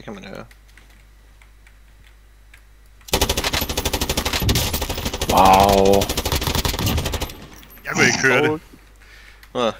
Det kan man høre. Wow. Jeg kunne ikke høre det. Nå,